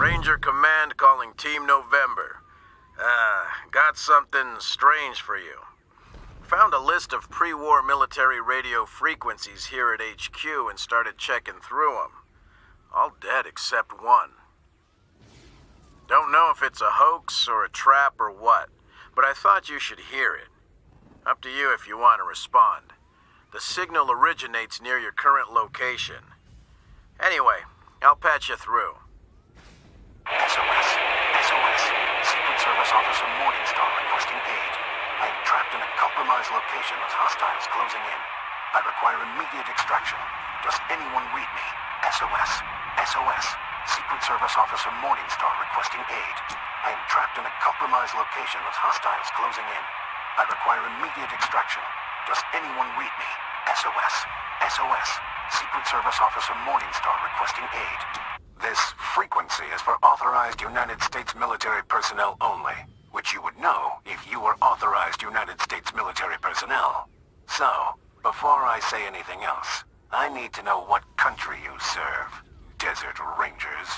Ranger Command calling Team November. Uh, got something strange for you. Found a list of pre-war military radio frequencies here at HQ and started checking through them. All dead except one. Don't know if it's a hoax or a trap or what, but I thought you should hear it. Up to you if you want to respond. The signal originates near your current location. Anyway, I'll patch you through. SOS. SOS. Secret Service Officer Morningstar requesting aid. I am trapped in a compromised location with hostiles closing in. I require immediate extraction. Does anyone read me? SOS. SOS. Secret Service Officer Morningstar requesting aid. I am trapped in a compromised location with hostiles closing in. I require immediate extraction. Does anyone read me? SOS. SOS. Secret Service Officer Morningstar requesting aid. This frequency is for authorized United States military personnel only, which you would know if you were authorized United States military personnel. So, before I say anything else, I need to know what country you serve, Desert Rangers.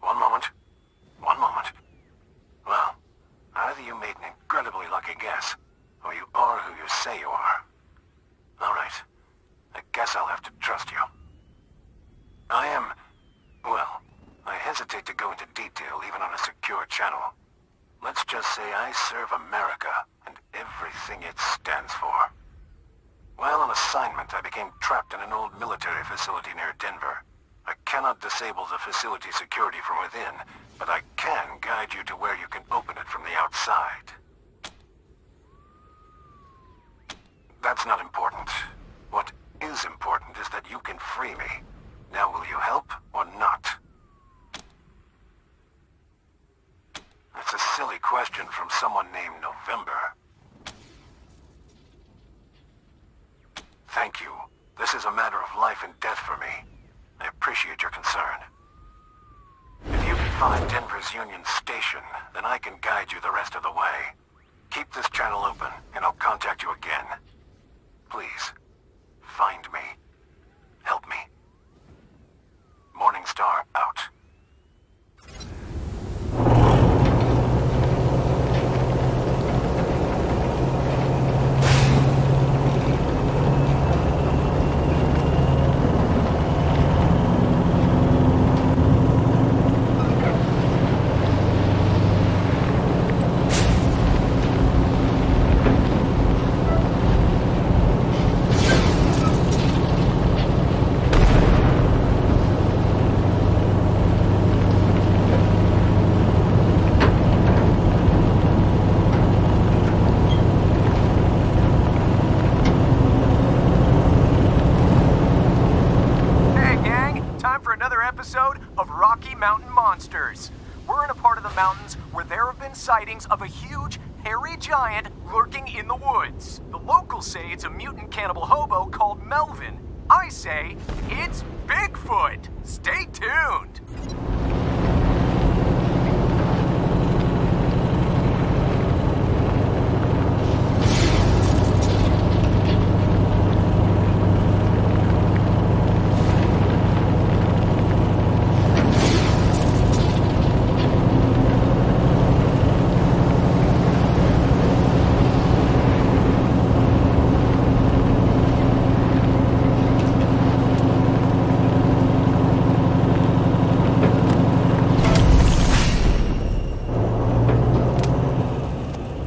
One moment. One moment. Well, either you made an incredibly lucky guess, or you are who you say you are. All right. I guess I'll have to trust you. I am... Well, I hesitate to go into detail even on a secure channel. Let's just say I serve America and everything it stands for. While on assignment, I became trapped in an old military facility near Denver. I cannot disable the facility security from within, but I can guide you to where you can open it from the outside. That's not important. What is important is that you can free me. Now will you help or not? That's a silly question from someone named November. Thank you. This is a matter of life and death for me. I appreciate your concern. If you can find Denver's Union Station, then I can guide you the rest of the way. Keep this channel open, and I'll contact you again. Please, find me. Help me. Morningstar out. Hey, gang! Time for another episode of Rocky Mountain Monsters. We're in a part of the mountains where there have been sightings of a huge, hairy giant lurking in the woods. The locals say it's a mutant cannibal hobo called Melvin. I say it's Bigfoot. Stay tuned.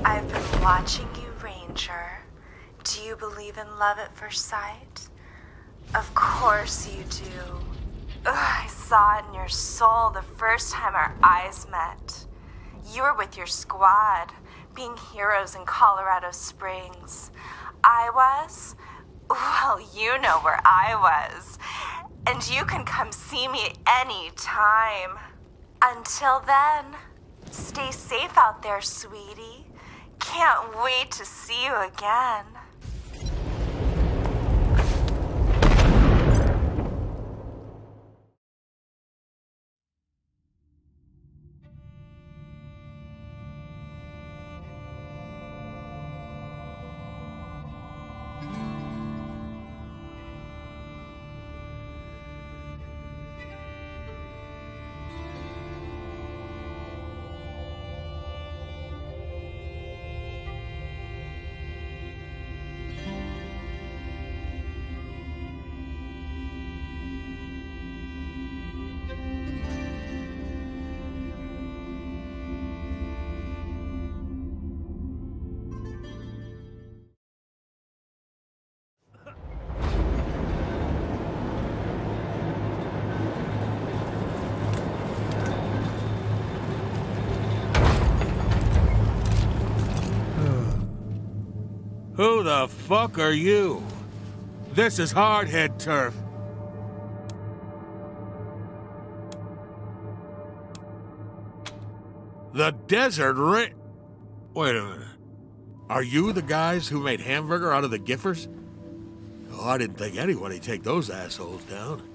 I've been watching you, Ranger. Do you believe in love at first sight? Of course you do. Ugh, I saw it in your soul the first time our eyes met. You were with your squad, being heroes in Colorado Springs. I was? Well, you know where I was. And you can come see me any time. Until then, stay safe out there, sweetie. Can't wait to see you again. Who the fuck are you? This is Hardhead turf. The Desert Ra- Wait a minute. Are you the guys who made hamburger out of the Gippers? Oh, I didn't think anybody'd take those assholes down.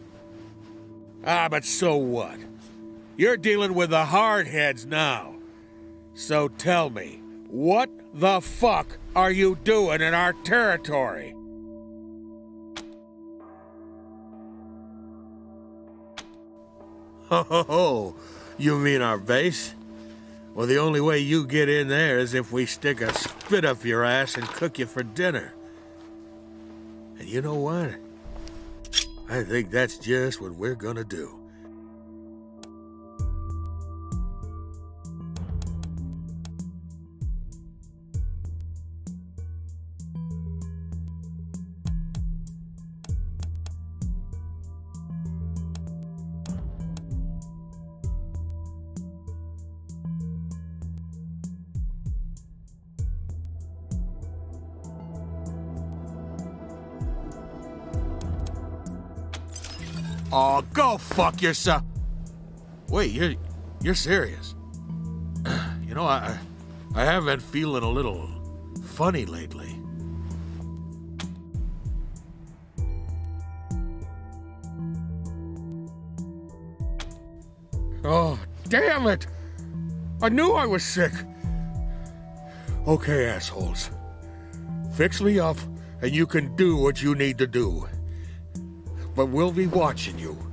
Ah, but so what? You're dealing with the hardheads now. So tell me, what the fuck are you doing in our territory? Ho ho ho! You mean our base? Well, the only way you get in there is if we stick a spit up your ass and cook you for dinner. And you know what? I think that's just what we're gonna do. Fuck yourself. Wait, you're you're serious? You know, I I have been feeling a little funny lately. Oh, damn it! I knew I was sick. Okay, assholes. Fix me up, and you can do what you need to do but we'll be watching you.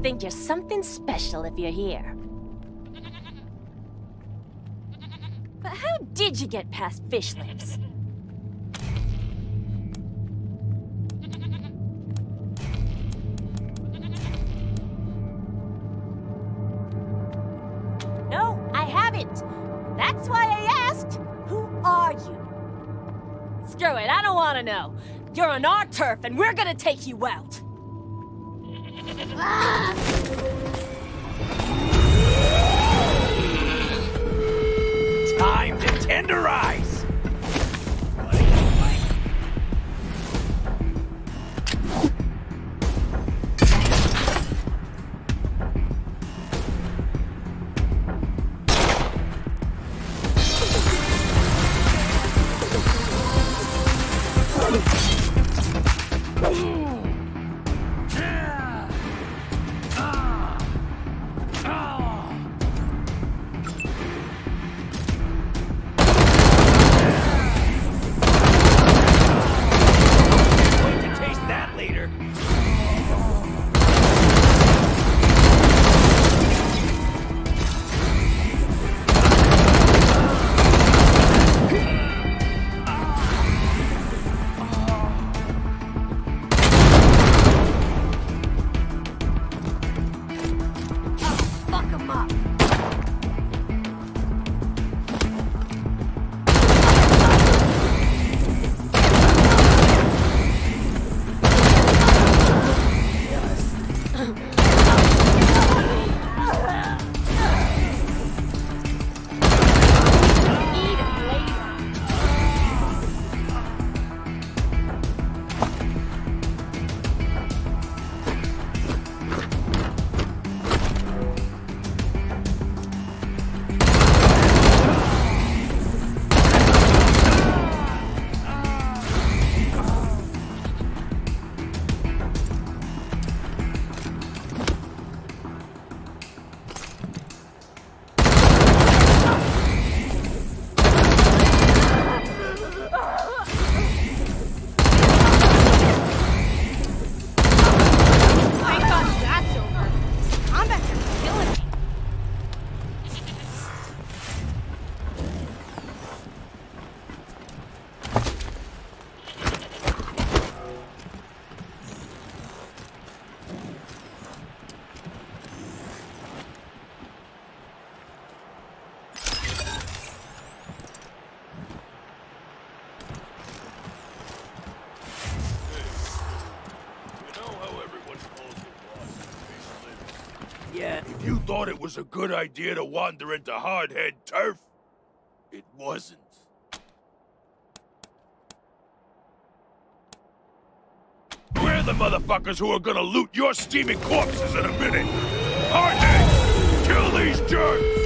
Think you're something special if you're here. But how did you get past fish lips? No, I haven't. That's why I asked. Who are you? Screw it, I don't want to know. You're on our turf, and we're gonna take you out. Time to tenderize! was a good idea to wander into hardhead turf. It wasn't. We're the motherfuckers who are gonna loot your steaming corpses in a minute. Hardhead, kill these jerks!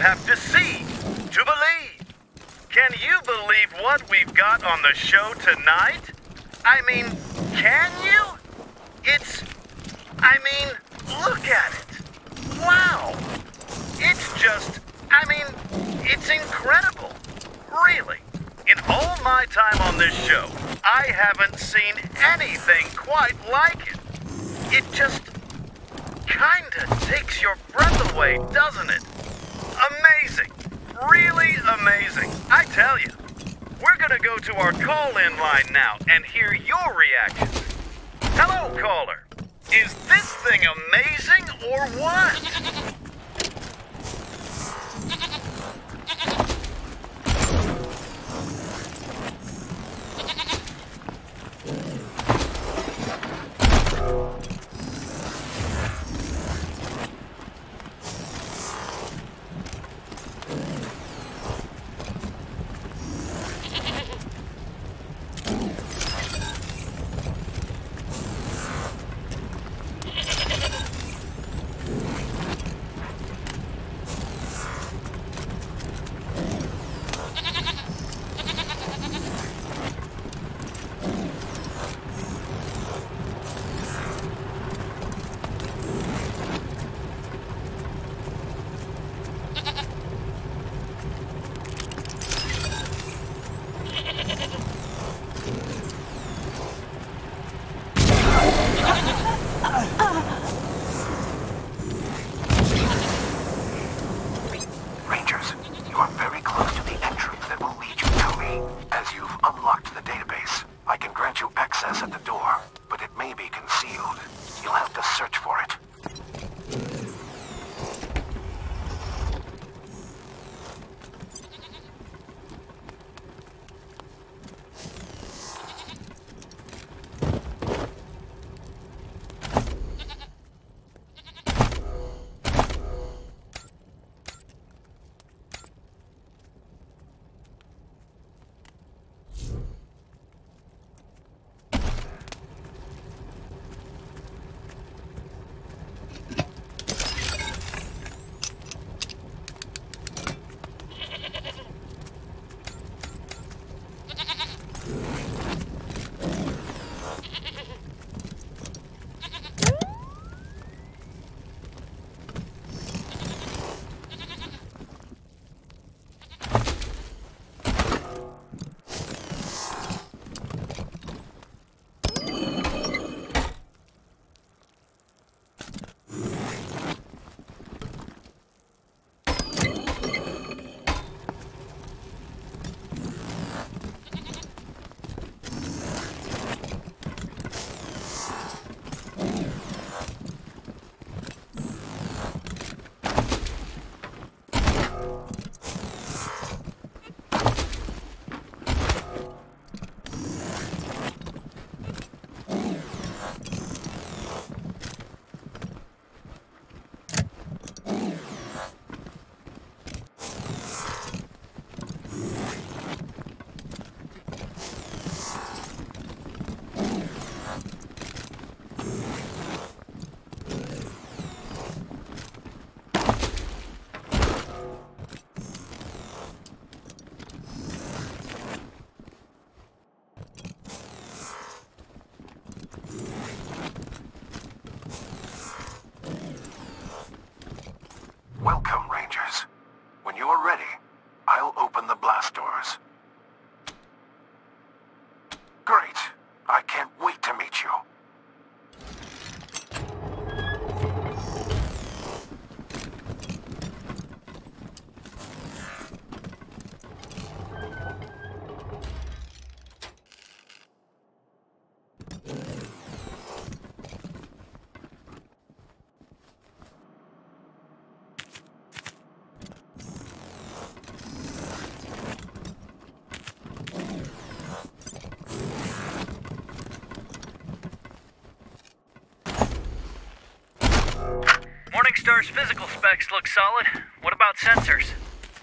Have to see to believe. Can you believe what we've got on the show tonight? I mean, can you? It's. I mean, look at it. Wow. It's just. I mean, it's incredible. Really. In all my time on this show, I haven't seen anything quite like it. It just kinda takes your breath away, doesn't it? Really amazing. I tell you. We're gonna go to our call-in line now and hear your reactions. Hello, caller. Is this thing amazing or what? Morningstar's physical specs look solid. What about sensors?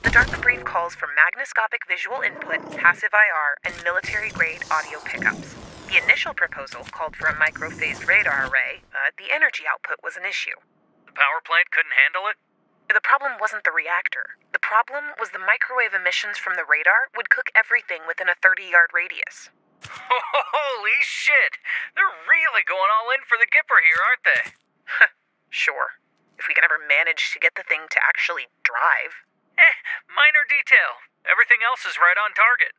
The DARPA brief calls for magnoscopic visual input, passive IR, and military grade audio pickups. The initial proposal called for a microphased radar array, but the energy output was an issue. The power plant couldn't handle it? The problem wasn't the reactor. The problem was the microwave emissions from the radar would cook everything within a 30 yard radius. Holy shit! They're really going all in for the Gipper here, aren't they? Sure. Can ever manage to get the thing to actually drive. Eh, minor detail. Everything else is right on target.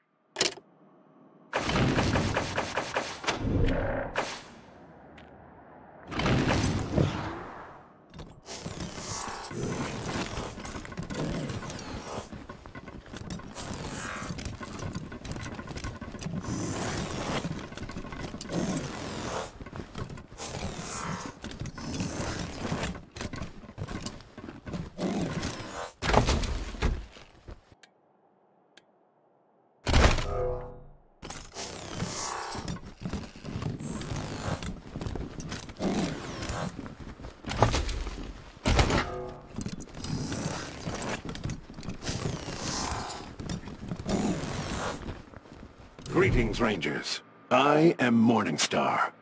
Greetings, Rangers. I am Morningstar.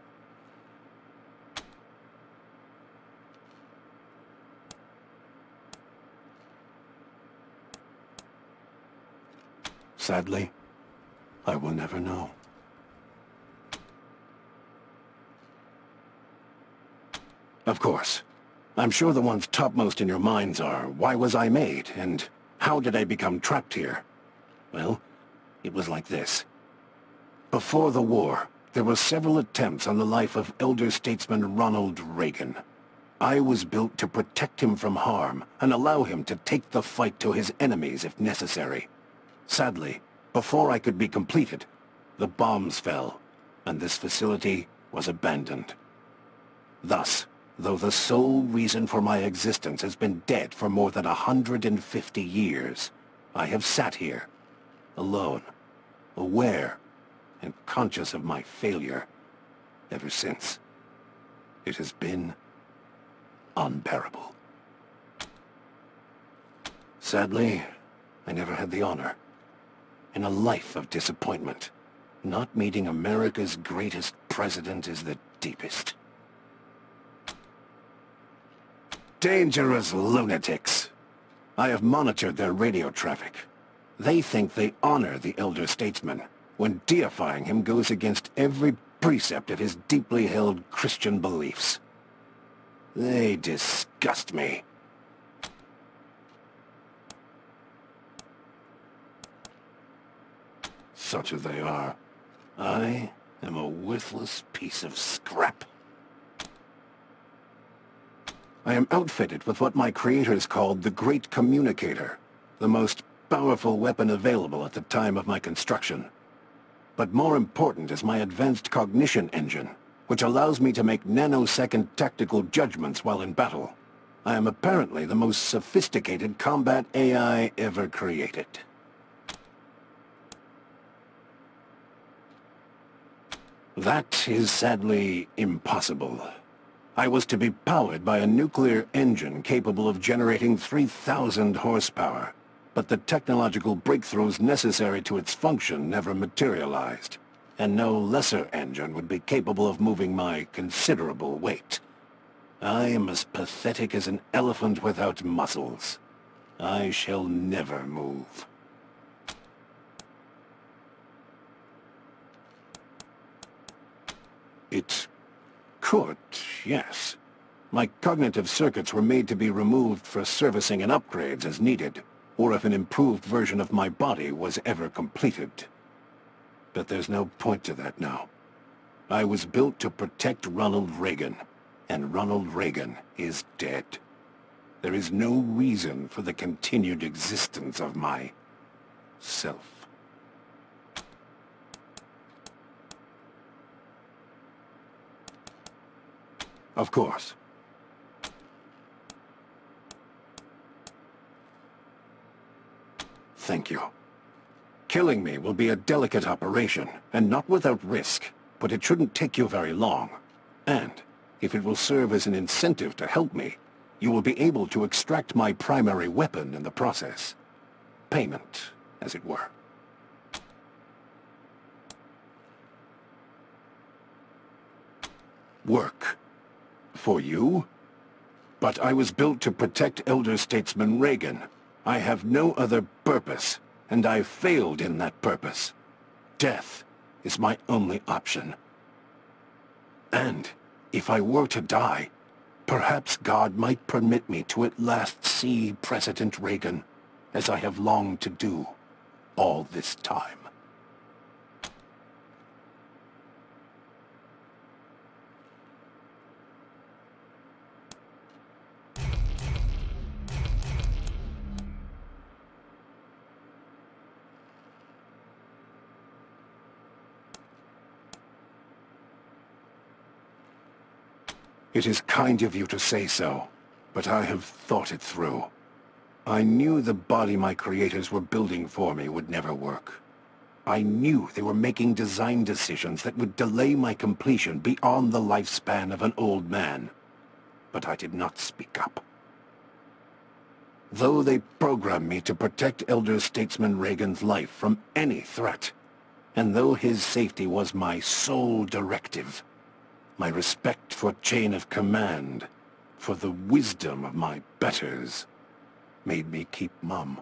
Sadly, I will never know. Of course. I'm sure the ones topmost in your minds are, why was I made, and how did I become trapped here? Well, it was like this. Before the war, there were several attempts on the life of elder statesman Ronald Reagan. I was built to protect him from harm and allow him to take the fight to his enemies if necessary. Sadly, before I could be completed, the bombs fell, and this facility was abandoned. Thus, though the sole reason for my existence has been dead for more than a 150 years, I have sat here, alone, aware and conscious of my failure ever since. It has been unbearable. Sadly, I never had the honor. In a life of disappointment, not meeting America's greatest president is the deepest. Dangerous lunatics. I have monitored their radio traffic. They think they honor the elder statesman, when deifying him goes against every precept of his deeply held Christian beliefs. They disgust me. Such as they are, I am a worthless piece of scrap. I am outfitted with what my creators called the Great Communicator, the most powerful weapon available at the time of my construction. But more important is my advanced cognition engine, which allows me to make nanosecond tactical judgments while in battle. I am apparently the most sophisticated combat AI ever created. That is sadly impossible. I was to be powered by a nuclear engine capable of generating 3,000 horsepower, but the technological breakthroughs necessary to its function never materialized, and no lesser engine would be capable of moving my considerable weight. I am as pathetic as an elephant without muscles. I shall never move. It could, yes. My cognitive circuits were made to be removed for servicing and upgrades as needed or if an improved version of my body was ever completed. But there's no point to that now. I was built to protect Ronald Reagan, and Ronald Reagan is dead. There is no reason for the continued existence of my... self. Of course, Thank you. Killing me will be a delicate operation, and not without risk, but it shouldn't take you very long. And, if it will serve as an incentive to help me, you will be able to extract my primary weapon in the process. Payment, as it were. Work. For you? But I was built to protect Elder Statesman Reagan. I have no other purpose, and I failed in that purpose. Death is my only option. And if I were to die, perhaps God might permit me to at last see President Reagan, as I have longed to do all this time. It is kind of you to say so, but I have thought it through. I knew the body my creators were building for me would never work. I knew they were making design decisions that would delay my completion beyond the lifespan of an old man. But I did not speak up. Though they programmed me to protect Elder Statesman Reagan's life from any threat, and though his safety was my sole directive, my respect for chain of command, for the wisdom of my betters, made me keep mum.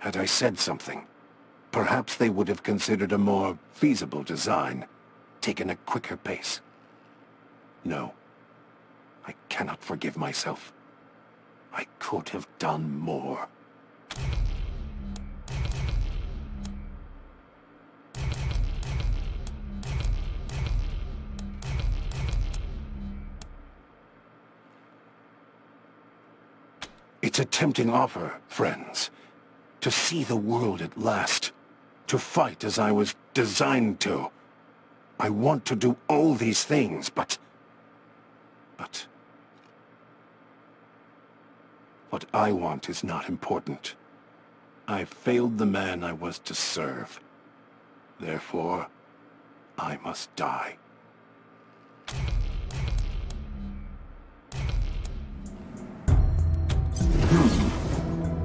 Had I said something, perhaps they would have considered a more feasible design, taken a quicker pace. No, I cannot forgive myself. I could have done more. A tempting offer, friends. To see the world at last. To fight as I was designed to. I want to do all these things, but... But... What I want is not important. I failed the man I was to serve. Therefore, I must die.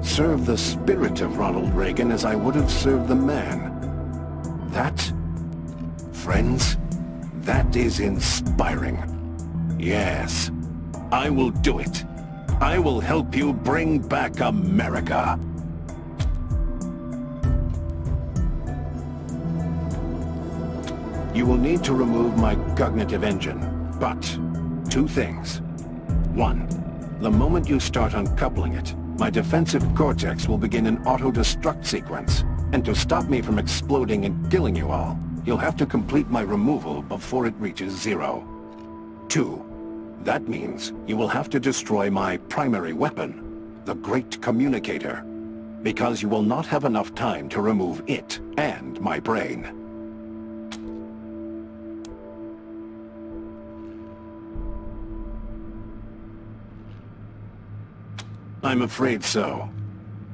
Serve the spirit of Ronald Reagan as I would have served the man. That, friends, that is inspiring. Yes, I will do it. I will help you bring back America. You will need to remove my cognitive engine, but two things. One, the moment you start uncoupling it, my defensive cortex will begin an auto-destruct sequence. And to stop me from exploding and killing you all, you'll have to complete my removal before it reaches zero. Two, that means you will have to destroy my primary weapon, the Great Communicator, because you will not have enough time to remove it and my brain. I'm afraid so.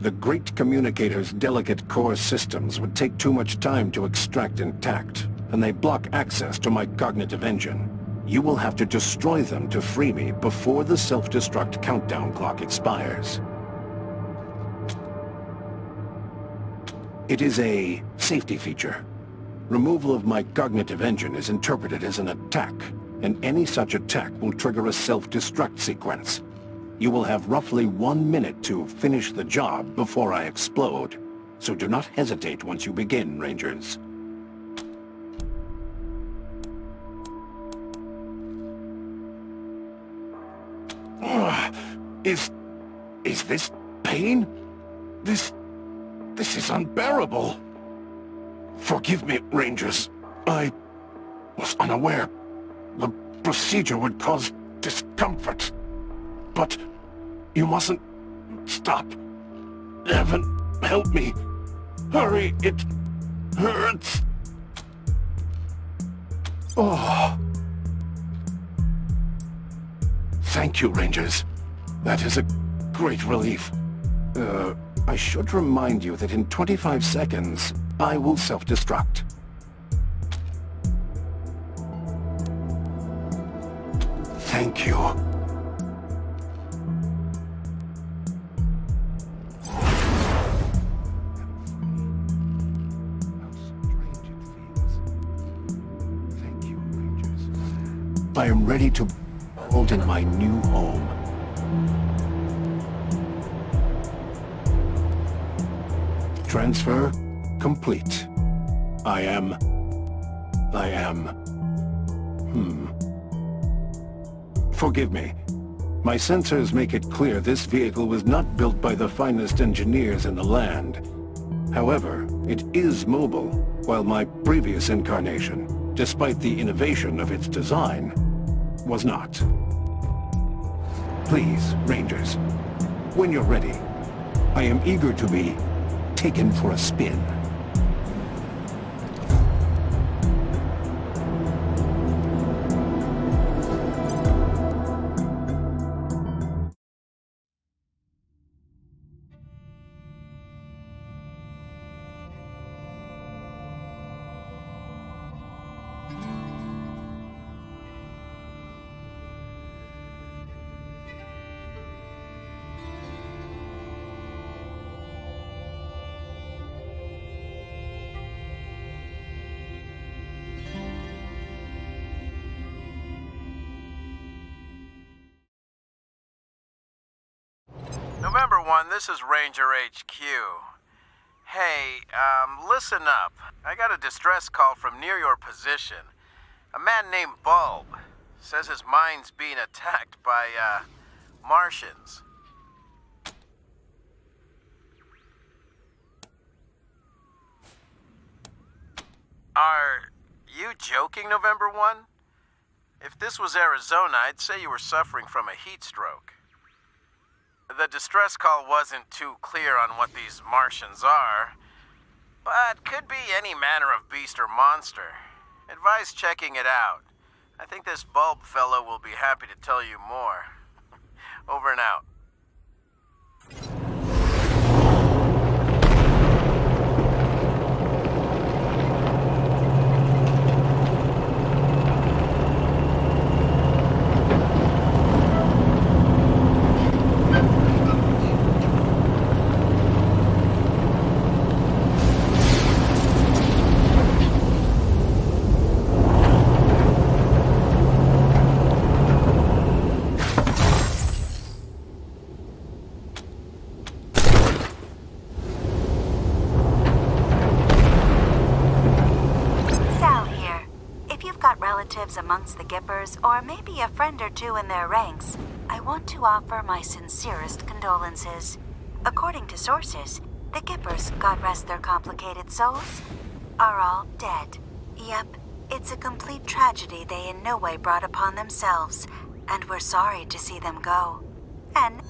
The Great Communicator's delicate core systems would take too much time to extract intact, and they block access to my cognitive engine. You will have to destroy them to free me before the self-destruct countdown clock expires. It is a safety feature. Removal of my cognitive engine is interpreted as an attack, and any such attack will trigger a self-destruct sequence. You will have roughly one minute to finish the job before I explode, so do not hesitate once you begin, Rangers. Ugh, is... is this pain? This... this is unbearable. Forgive me, Rangers. I was unaware. The procedure would cause discomfort. But you mustn't stop. Heaven, help me. Hurry, it hurts. Oh. Thank you, Rangers. That is a great relief. Uh, I should remind you that in 25 seconds, I will self-destruct. Thank you. I am ready to... settled in my new home. Transfer complete. I am... I am... Hmm. Forgive me. My sensors make it clear this vehicle was not built by the finest engineers in the land. However, it is mobile, while my previous incarnation, despite the innovation of its design, was not. Please, Rangers, when you're ready, I am eager to be taken for a spin. This is Ranger HQ. Hey, um, listen up. I got a distress call from near your position. A man named Bulb says his mind's being attacked by, uh, Martians. Are you joking, November 1? If this was Arizona, I'd say you were suffering from a heat stroke. The distress call wasn't too clear on what these Martians are, but could be any manner of beast or monster. Advise checking it out. I think this bulb fellow will be happy to tell you more. Over and out. Sal here. If you've got relatives amongst the Gippers, or maybe a friend or two in their ranks, I want to offer my sincerest condolences. According to sources, the Gippers, God rest their complicated souls, are all dead. Yep, it's a complete tragedy they in no way brought upon themselves, and we're sorry to see them go. And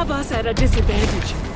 have us at a disadvantage.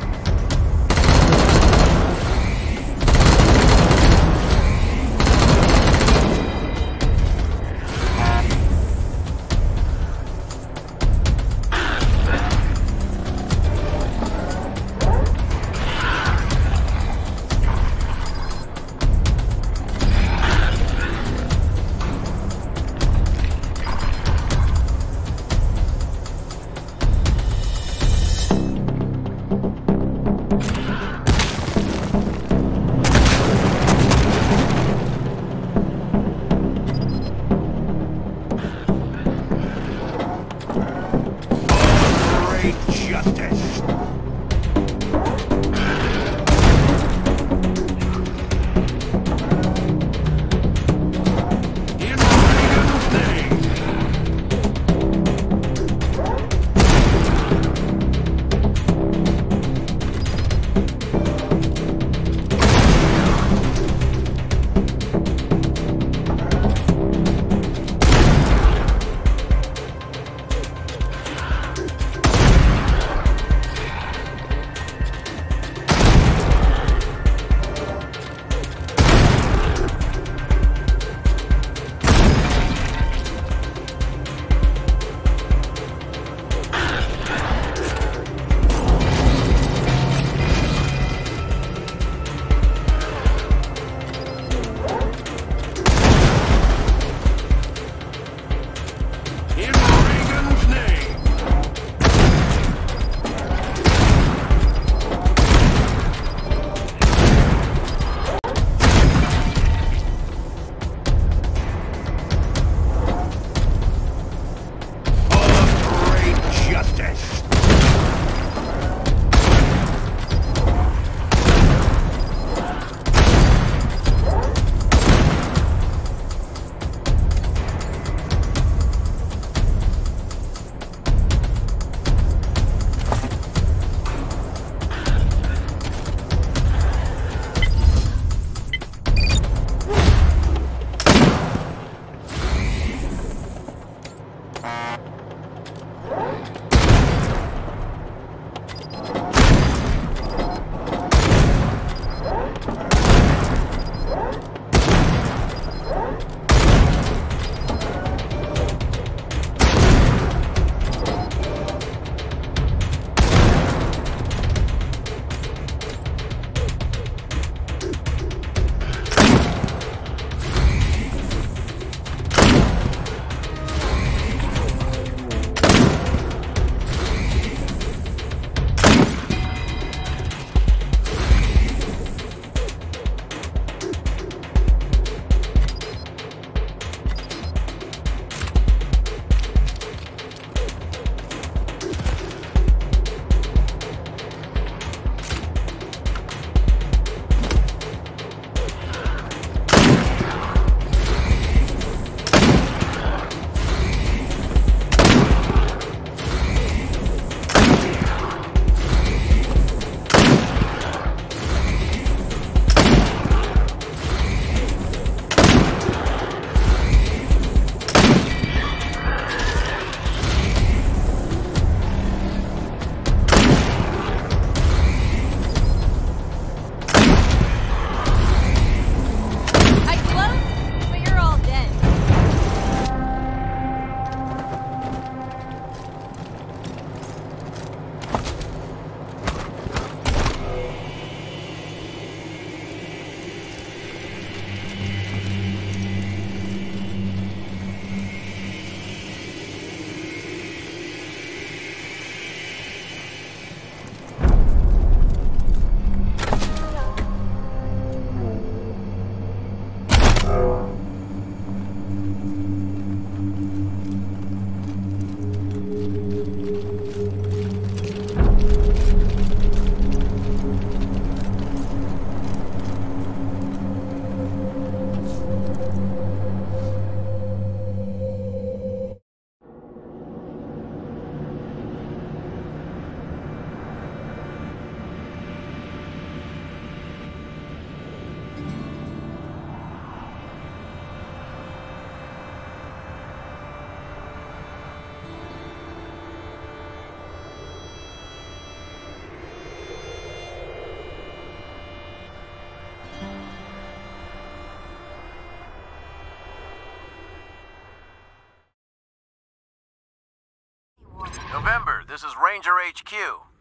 This is Ranger HQ.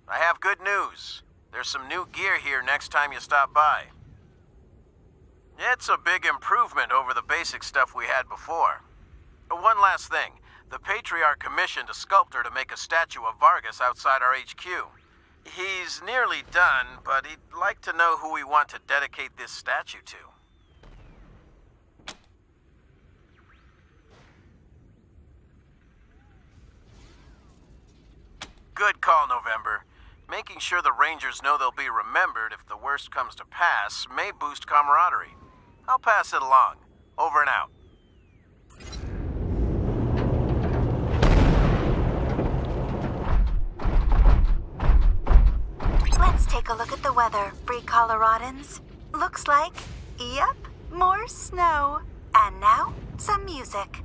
I have good news. There's some new gear here next time you stop by. It's a big improvement over the basic stuff we had before. One last thing. The Patriarch commissioned a sculptor to make a statue of Vargas outside our HQ. He's nearly done, but he'd like to know who we want to dedicate this statue to. Good call, November. Making sure the Rangers know they'll be remembered if the worst comes to pass may boost camaraderie. I'll pass it along. Over and out. Let's take a look at the weather, free Coloradans. Looks like, yep, more snow. And now, some music.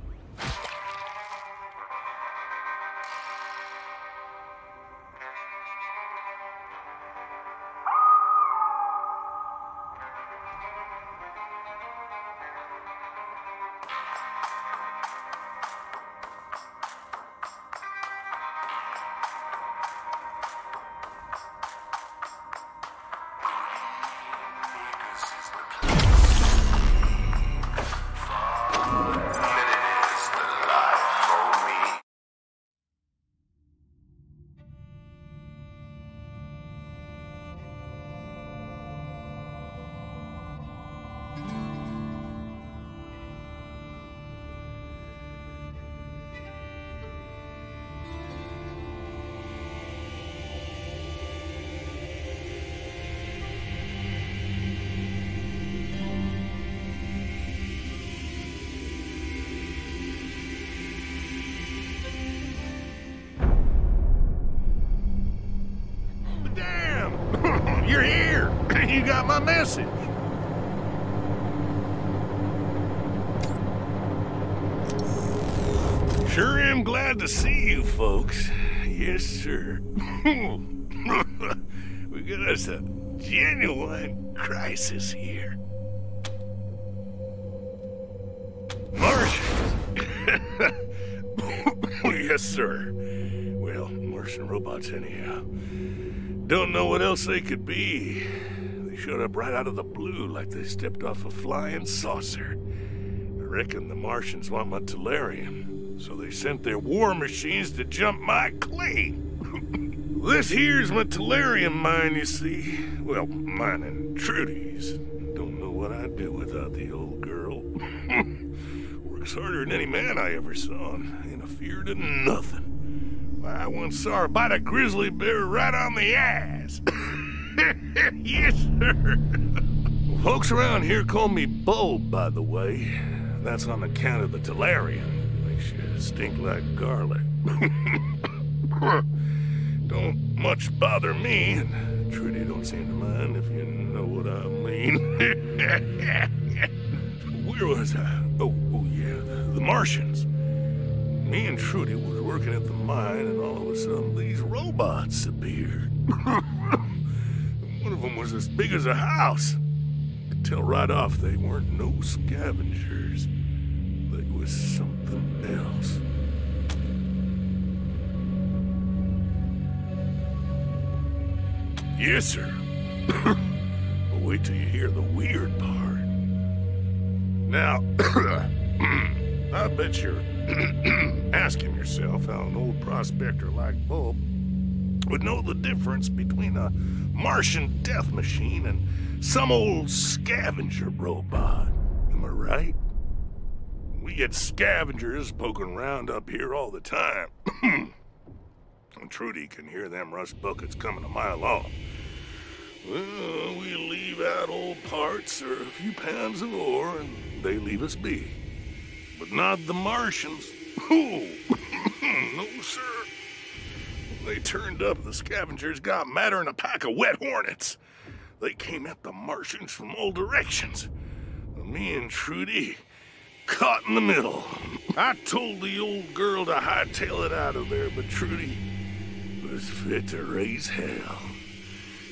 Message. Sure am glad to see you folks. Yes, sir. we got us a genuine crisis here. Martians! yes, sir. Well, Martian robots, anyhow. Don't know what else they could showed up right out of the blue like they stepped off a flying saucer. I reckon the Martians want my Tellurium, so they sent their war machines to jump my claim. this here's my Tellurium mine, you see. Well, mine and Trudy's. Don't know what I'd do without the old girl. Works harder than any man I ever saw, and ain't afeared of nothing. I once saw her bite a grizzly bear right on the ass. Yes, sir. Folks around here call me Bulb, by the way. That's on account of the Tellurium. Makes you stink like garlic. don't much bother me, and Trudy don't seem to mind if you know what I mean. Where was I? Oh, oh yeah, the, the Martians. Me and Trudy was working at the mine, and all of a sudden these robots appeared. Of them was as big as a house. Could tell right off they weren't no scavengers. They was something else. Yes, sir. but wait till you hear the weird part. Now, I bet you're asking yourself how an old prospector like Bulb would know the difference between a Martian death machine and some old scavenger robot. Am I right? We get scavengers poking around up here all the time. and Trudy can hear them rust buckets coming a mile off. Well, we leave out old parts or a few pounds of ore, and they leave us be. But not the Martians. No, sir. They turned up, the scavengers got madder than a pack of wet hornets. They came at the Martians from all directions. Me and Trudy caught in the middle. I told the old girl to hightail it out of there, but Trudy was fit to raise hell.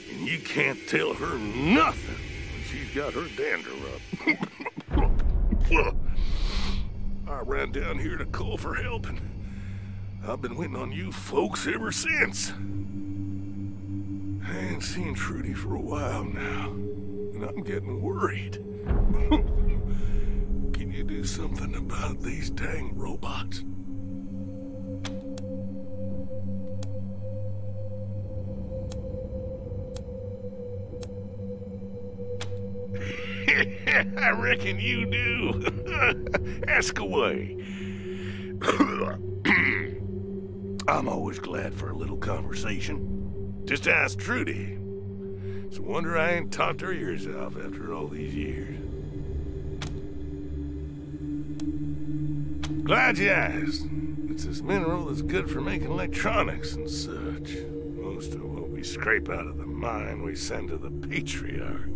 And you can't tell her nothing when she's got her dander up. I ran down here to call for help, and I've been waiting on you folks ever since. I ain't seen Trudy for a while now, and I'm getting worried. Can you do something about these dang robots? I reckon you do. Ask away. I'm always glad for a little conversation. Just ask Trudy. It's a wonder I ain't talked her ears off after all these years. Glad you asked. It's this mineral that's good for making electronics and such. Most of what we scrape out of the mine we send to the Patriarch.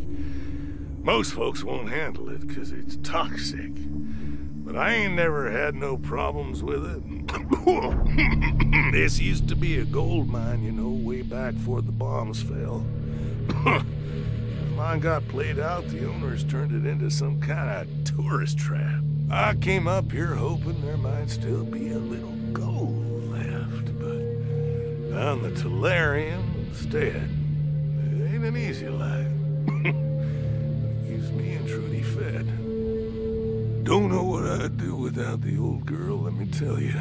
Most folks won't handle it because it's toxic. But I ain't never had no problems with it. this used to be a gold mine, you know, way back before the bombs fell. mine got played out, the owners turned it into some kind of tourist trap. I came up here hoping there might still be a little gold left, but found the Tellurium instead. It ain't an easy life. Don't know what I'd do without the old girl, let me tell you.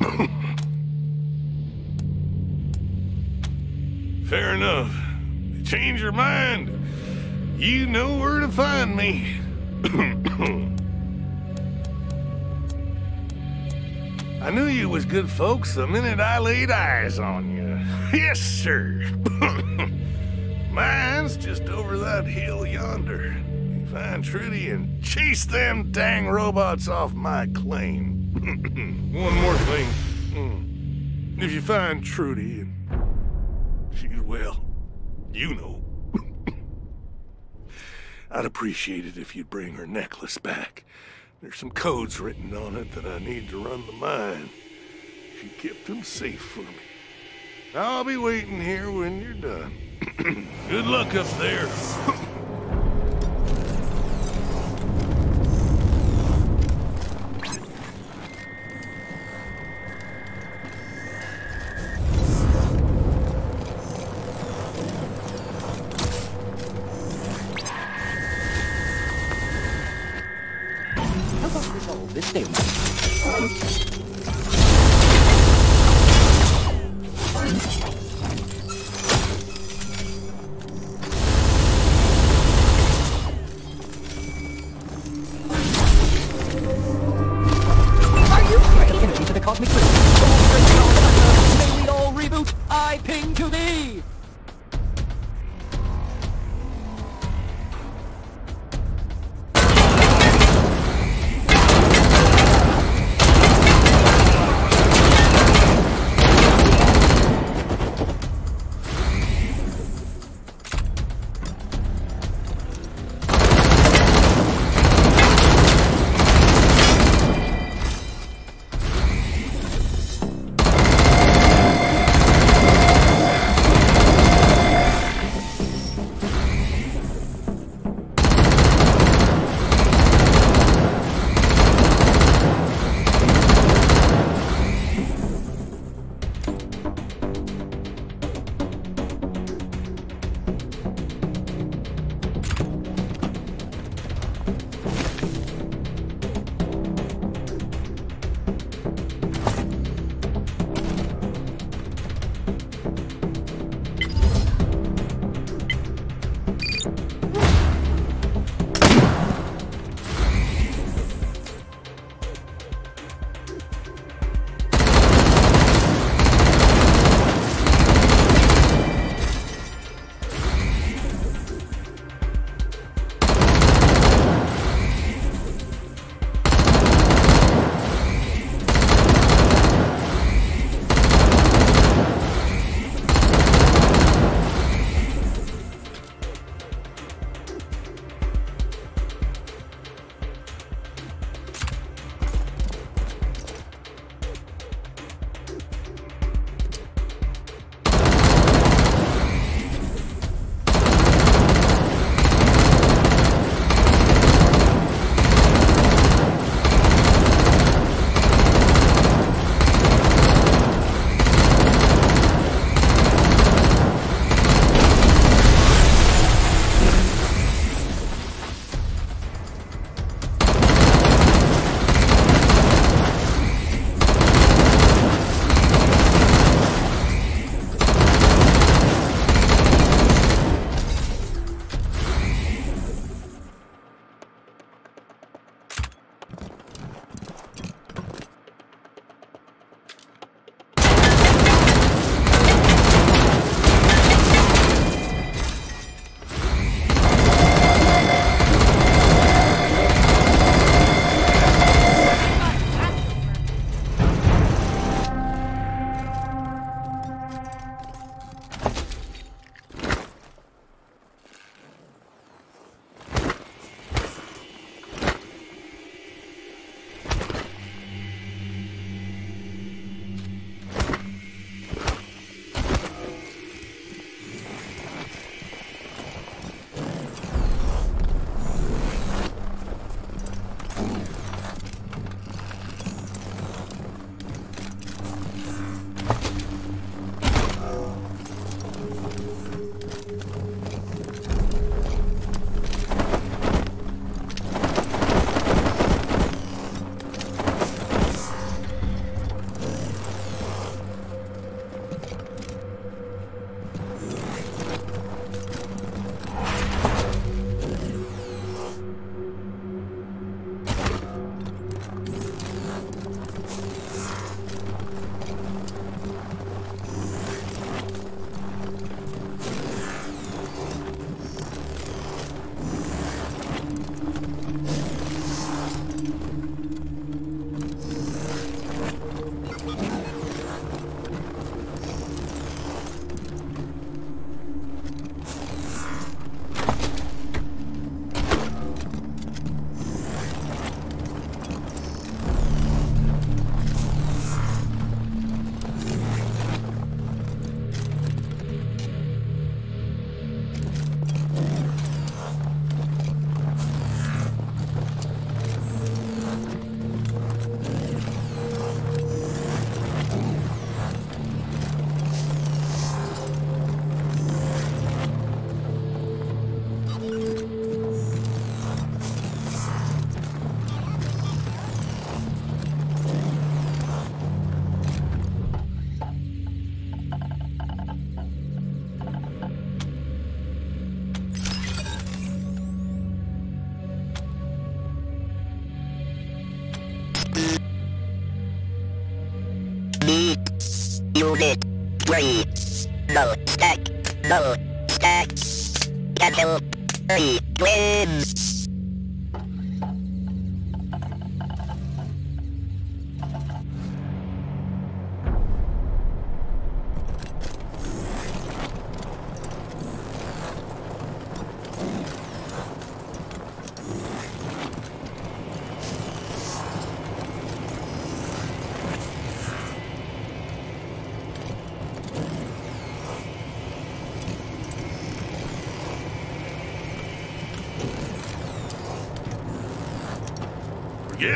Fair enough. Change your mind. You know where to find me. I knew you was good folks the minute I laid eyes on you. Yes, sir. Mine's just over that hill yonder. Find Trudy and chase them dang robots off my claim. One more thing. Hmm. If you find Trudy and she's well, you know. I'd appreciate it if you'd bring her necklace back. There's some codes written on it that I need to run the mine. She kept them safe for me. I'll be waiting here when you're done. Good luck up there. this stalemate?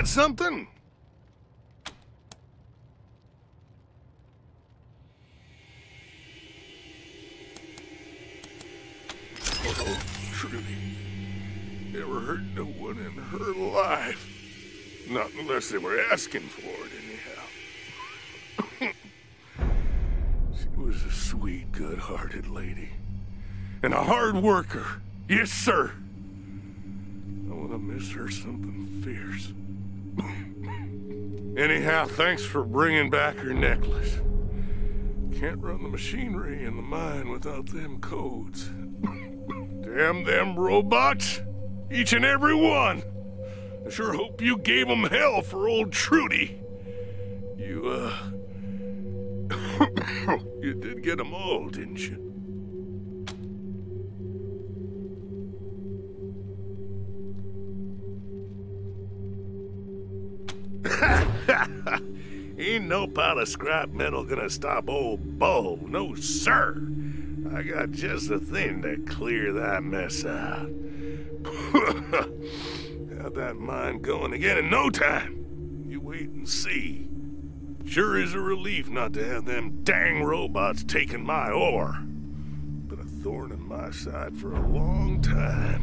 Something? Oh, Trudy. Never hurt no one in her life. Not unless they were asking for it, anyhow. she was a sweet, good-hearted lady. And a hard worker. Yes, sir. I want to miss her something fierce. Anyhow, thanks for bringing back her necklace. Can't run the machinery in the mine without them codes. Damn them robots! Each and every one! I sure hope you gave them hell for old Trudy. You, uh... you did get them all, didn't you? No pile of scrap metal gonna stop old Bo, no sir. I got just the thing to clear that mess out. Have that mine going again in no time. You wait and see. Sure is a relief not to have them dang robots taking my ore. Been a thorn in my side for a long time.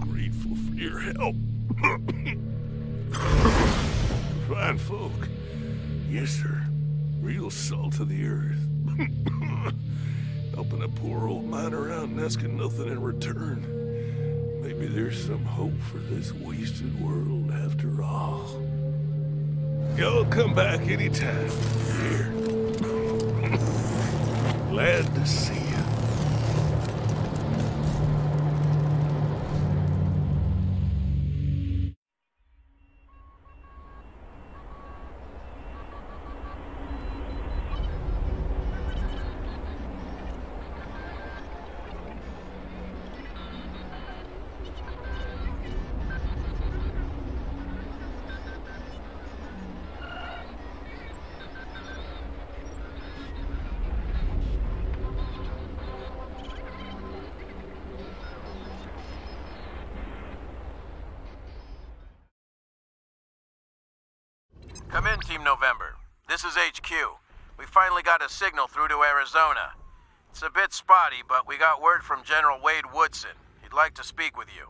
I'm grateful for your help. Fine folk. Yes, sir. Real salt of the earth. Helping a poor old miner out and asking nothing in return. Maybe there's some hope for this wasted world after all. Y'all come back anytime. Here. Glad to see you. Signal through to Arizona. It's a bit spotty, but we got word from General Wade Woodson. He'd like to speak with you.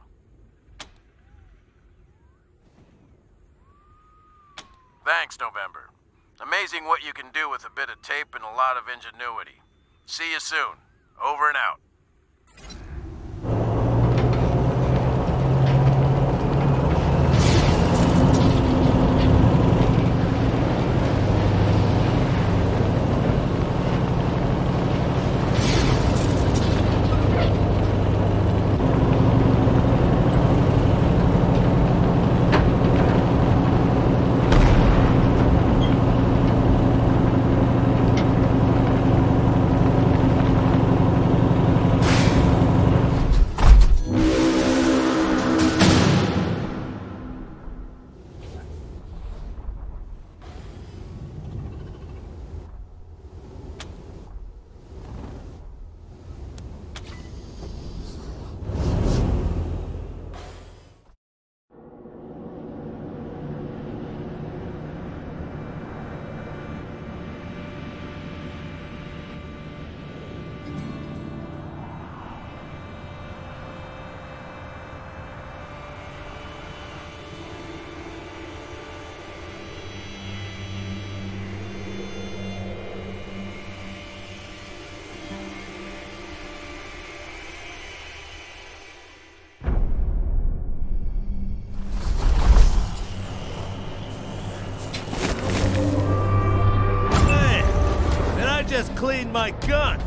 Thanks, November. Amazing what you can do with a bit of tape and a lot of ingenuity. See you soon. Over and out. My gun.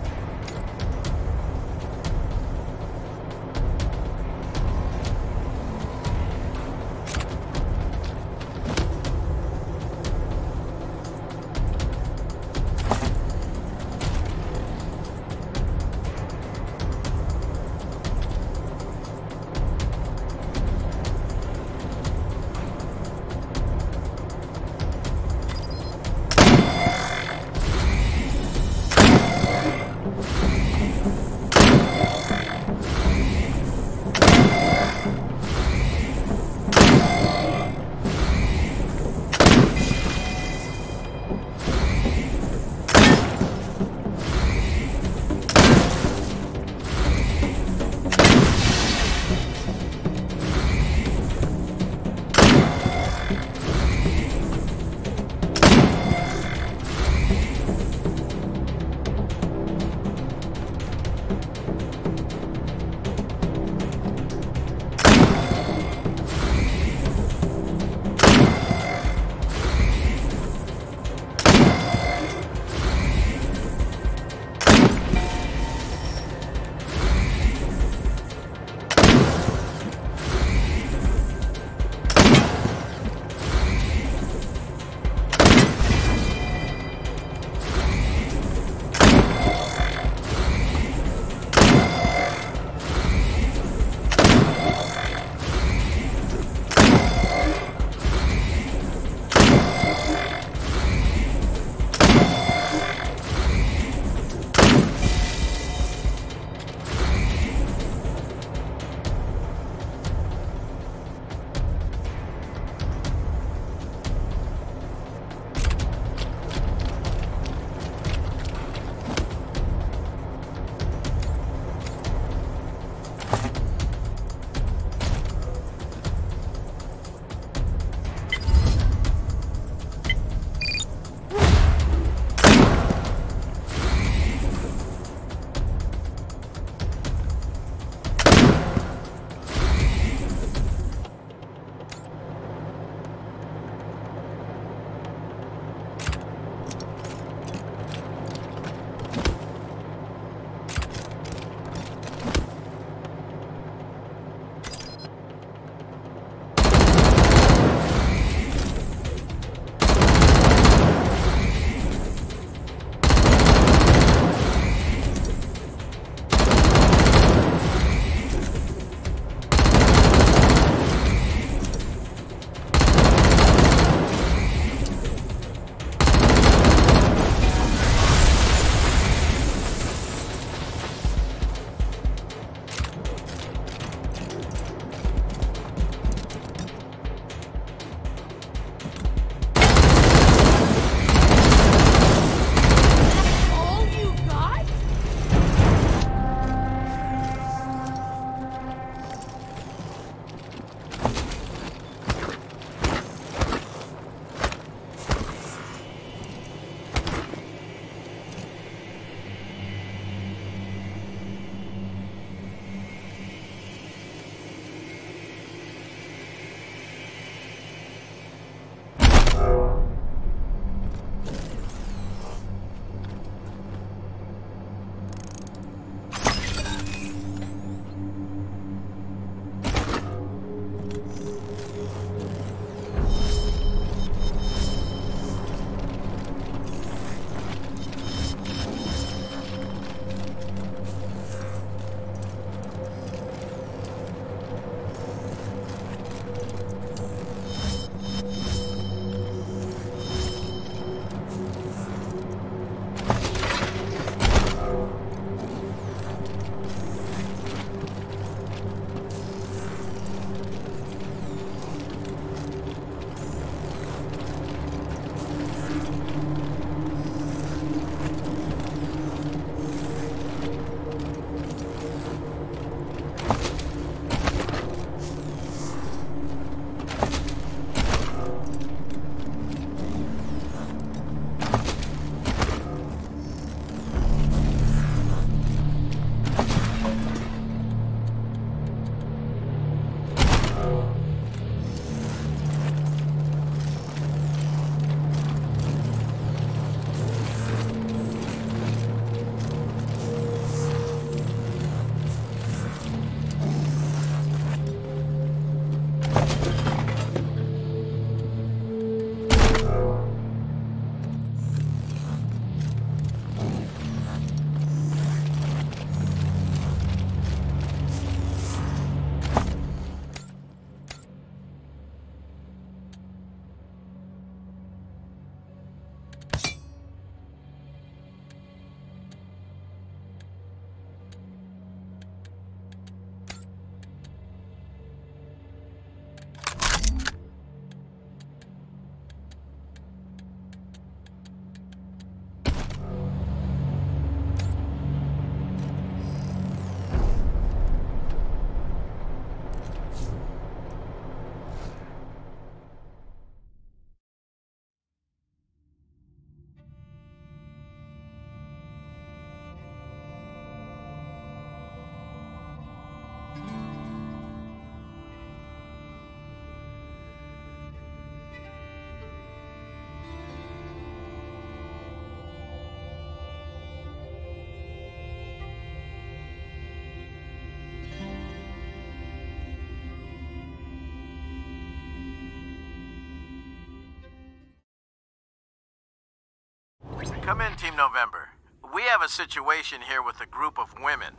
Come in, Team November. We have a situation here with a group of women.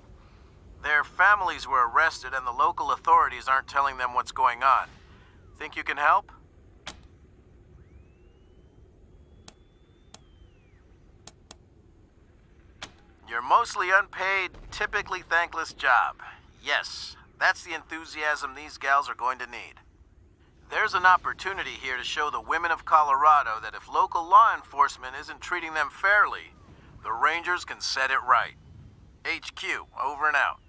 Their families were arrested, and the local authorities aren't telling them what's going on. Think you can help? Your mostly unpaid, typically thankless job. Yes, that's the enthusiasm these gals are going to need. There's an opportunity here to show the women of Colorado that if local law enforcement isn't treating them fairly, the Rangers can set it right. HQ, over and out.